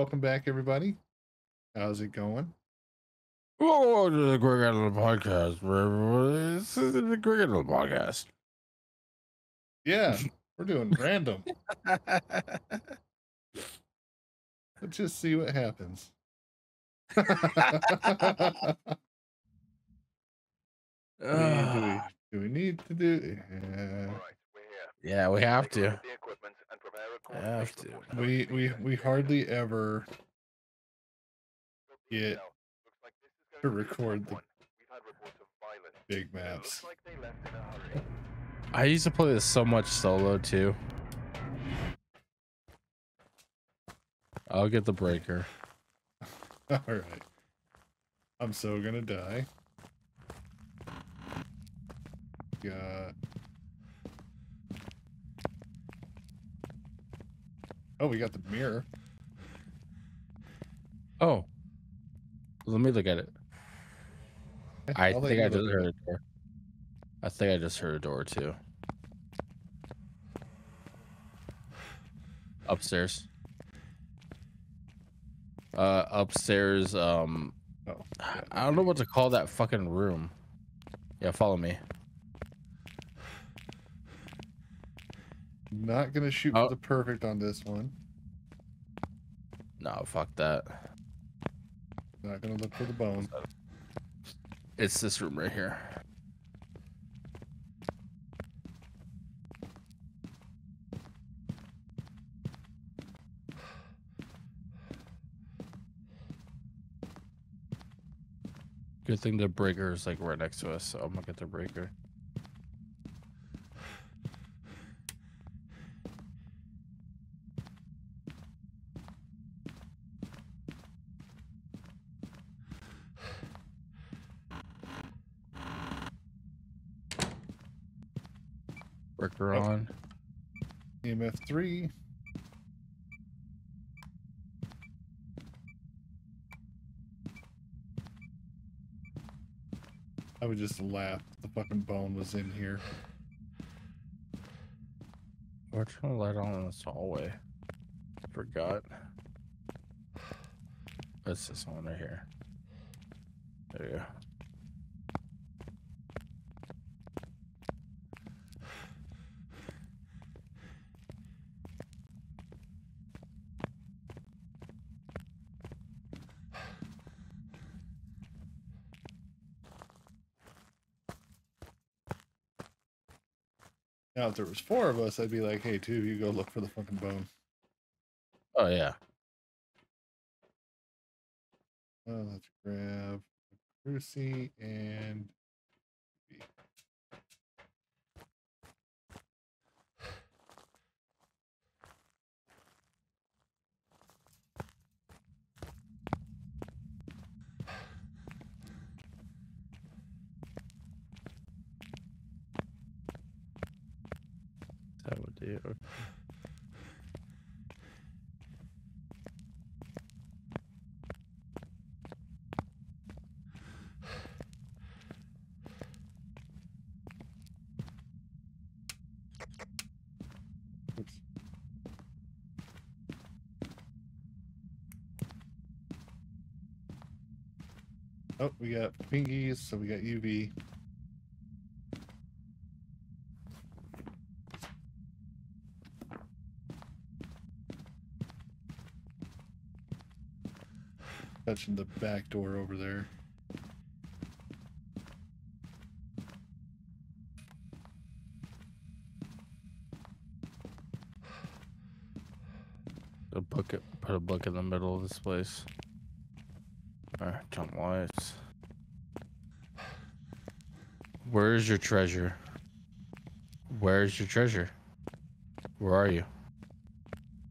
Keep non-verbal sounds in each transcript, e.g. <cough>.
welcome back, everybody. How's it going? Welcome to the Greg and Allen podcast, where everyone- this is the Greg and Allen podcast. Yeah, <laughs> we're doing random. <laughs> Let's just see what happens. do, we, do, we, do we need to do? Yeah. yeah, we have to. Have to. We we we hardly ever get to record the big maps. I used to play this so much solo too. I'll get the breaker. <laughs> All right. I'm so gonna die. Got. Oh, we got the mirror. Oh, let me look at it. I I'll think I just heard a door. I think I just heard a door too. Upstairs. Uh, upstairs. Um, Oh, I don't know what to call that fucking room. Yeah, follow me. Not gonna shoot Oh. the perfect on this one. No, fuck that. Not gonna look for the bone. It's this room right here. Good thing the breaker is like right next to us, so I'm gonna get the breaker. Breaker Oh. on. EMF three. I would just laugh if the fucking bone was in here. We're trying to light on in this hallway. Forgot. That's this one right here. There you go. Now, if there was four of us, I'd be like, "Hey, two of you go look for the fucking bone." Oh yeah. Uh, let's grab Cruci and That would do. it. oops. Oh, we got pingies, so we got UV. Touching the back door over there. A book. Put a book in the middle of this place. Jump lights. Where's your treasure? Where's your treasure? Where are you?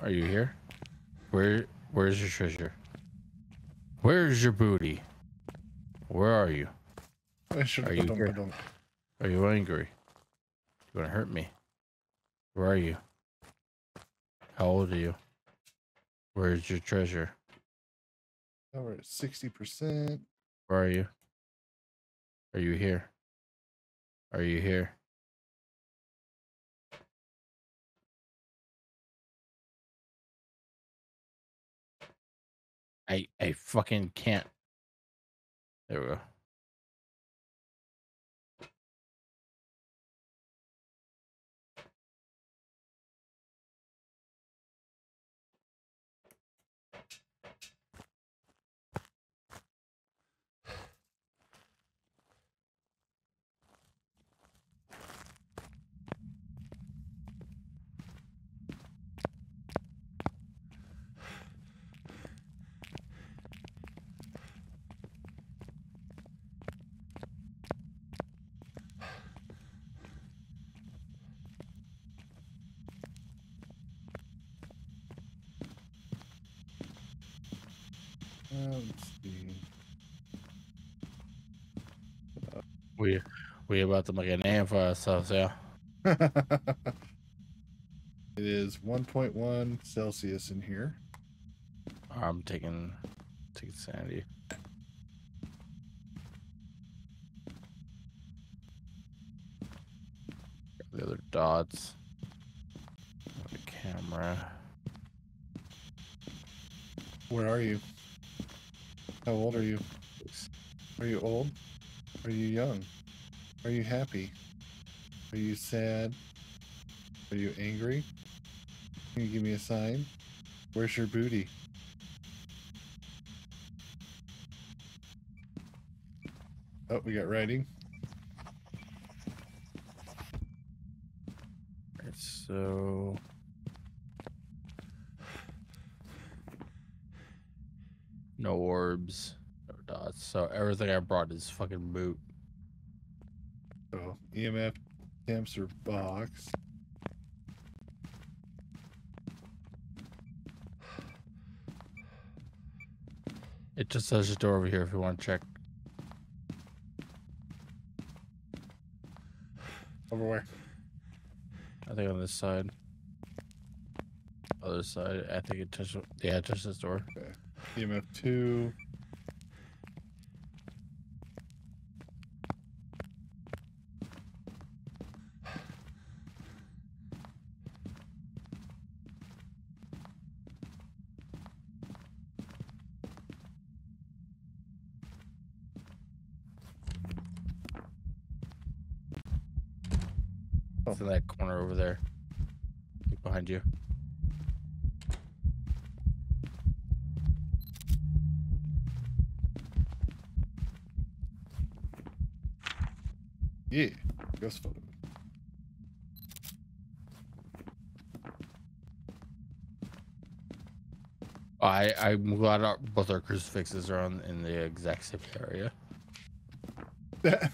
Are you here? Where where's your treasure? Where's your booty? Where are you? Are you here? are you angry? You wanna hurt me? Where are you? How old are you? Where's your treasure? Now we're at sixty percent. Where are you? Are you here? Are you here? I I fucking can't. There we go. Uh, let's see. We we about to make a name for ourselves, yeah. <laughs> it is 1.1 Celsius in here. I'm taking taking sanity. The other dots. The camera. Where are you? How old are you? Are you old? Are you young? Are you happy? Are you sad? Are you angry? Can you give me a sign? Where's your booty? Oh, we got writing. So no orbs, no dots. So everything I brought is fucking moot. So EMF hamster box. It just says the door over here if you want to check. Over where? I think on this side. Other side. I think it touched. Yeah, it touched this door. EMF two. It's in that corner over there. Behind you. Yeah. Ghost photo. I I'm glad our, both our crucifixes are on in the exact same area. <laughs>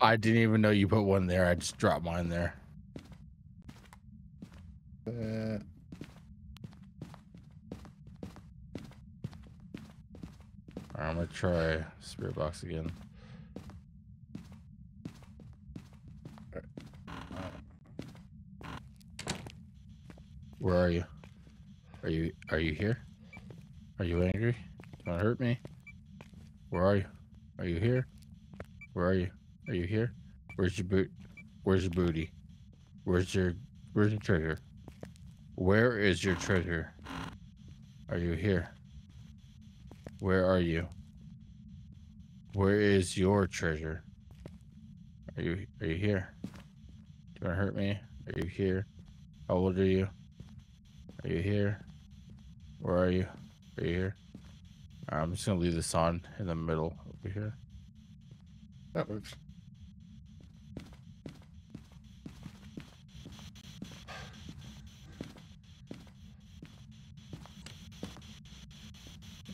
I didn't even know you put one there. I just dropped mine there. Alright, I'm gonna try spirit box again. Where are you? Are you are you here? Are you angry? Wanna hurt me? Where are you? Are you here? Where are you? Are you here? Where's your boot? Where's your booty? Where's your where's your treasure? Where is your treasure? Are you here? Where are you? Where is your treasure? Are you are you here? Do you wanna hurt me? Are you here? How old are you? Are you here? Where are you? Are you here? Alright, I'm just gonna leave this on in the middle over here. That works.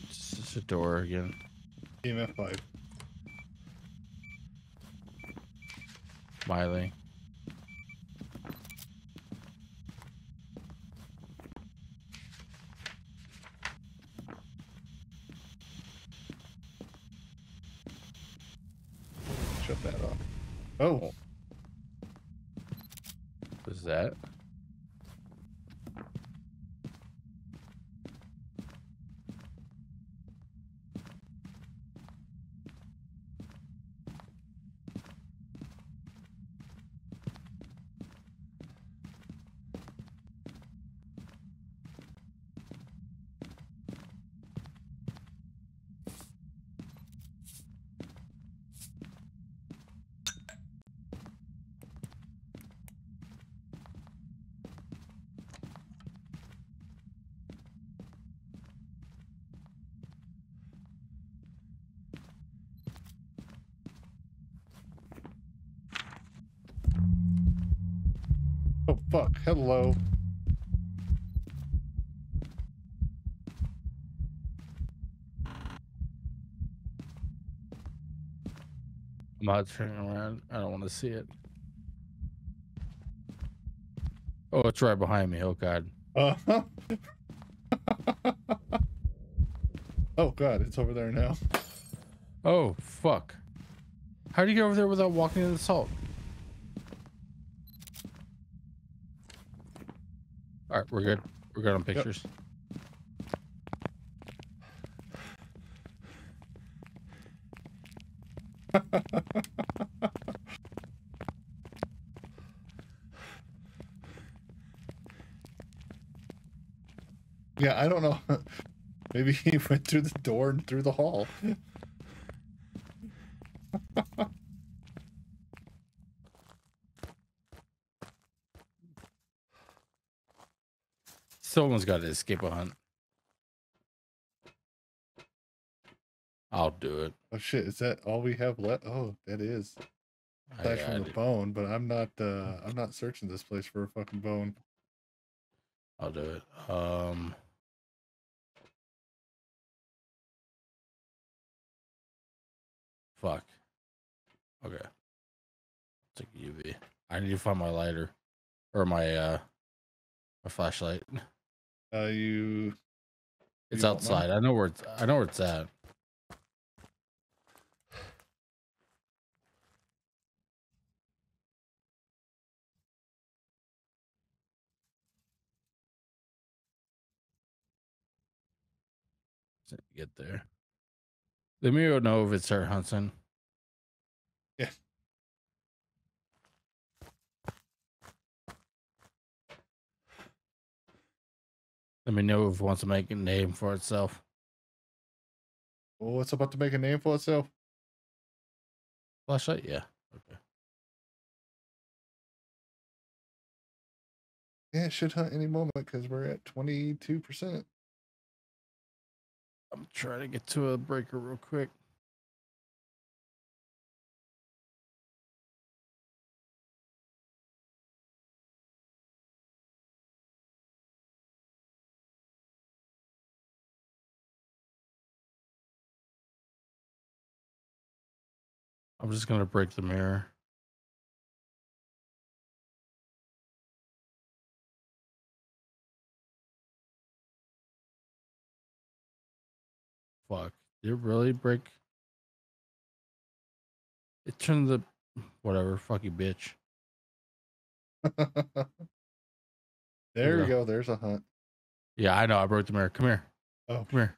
It's just a door again. EMF five. Smiling. Oh, What's that? Oh fuck! Hello. I'm not turning around. I don't want to see it. Oh, it's right behind me. Oh god. Uh <laughs> huh. oh god, it's over there now. Oh fuck. How do you get over there without walking in the salt? All right, we're good. We're good on pictures. <laughs> Yeah, I don't know. <laughs> Maybe he went through the door and through the hall. Got to escape a hunt. I'll do it. Oh shit, is that all we have left? Oh, that is. Got from the bone, but I'm not uh I'm not searching this place for a fucking bone. I'll do it. Um. Fuck. Okay. Take a UV. I need to find my lighter, or my uh, my flashlight. Uh you It's You outside. I know where it's. I know where it's at. Get there. Let me know if it's her Hunson. Yeah. Let me know if it wants to make a name for itself. well, what's about to make a name for itself? Flashlight, yeah. Okay. Yeah, it should hunt any moment because we're at twenty two percent. I'm trying to get to a breaker real quick. I'm just gonna break the mirror. Fuck. Did it really break? It turned the whatever, fuck you bitch. <laughs> there we you go. go. There's a hunt. Yeah, I know, I broke the mirror. Come here. Oh, Come here.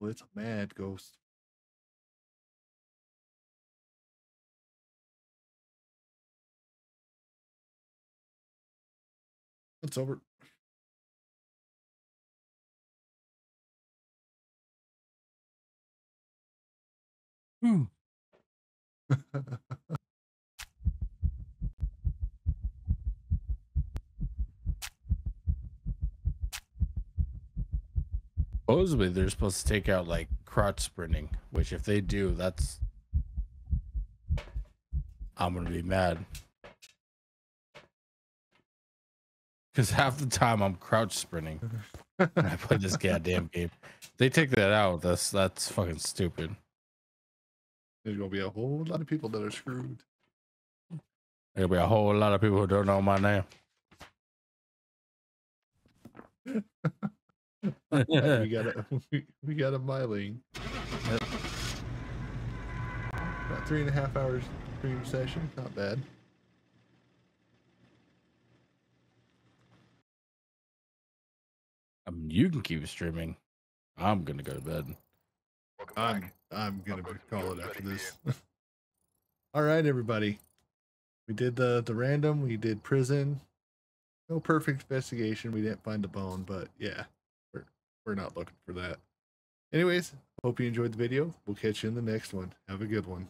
Well, it's a mad ghost. It's over. Hmm. <laughs> Supposedly, they're supposed to take out like crotch sprinting, which if they do, that's I'm gonna be mad. Because half the time I'm crouch sprinting when <laughs> I play this goddamn game. They take that out. That's that's fucking stupid. There's gonna be a whole lot of people that are screwed. There'll be a whole lot of people who don't know my name. <laughs> <laughs> we got a <laughs> we, we got a myling. Yep. About three and a half hours stream session. Not bad. I mean, you can keep streaming. I'm gonna go to bed. I'm. I'm gonna Welcome to call Call it after this. <laughs> All right, everybody. We did the the random. We did prison. No perfect investigation. We didn't find the bone, but yeah, we're not looking for that. Anyways, hope you enjoyed the video. We'll catch you in the next one. Have a good one.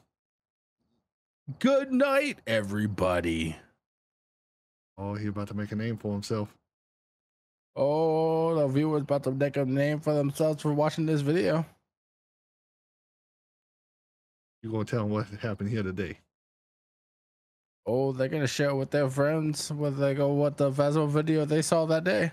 Good night, everybody. Oh, he about to make a name for himself. Oh, the viewers about to make a name for themselves for watching this video. You gonna tell them what happened here today? Oh, they're gonna share it with their friends when they go what the Phasmo video they saw that day.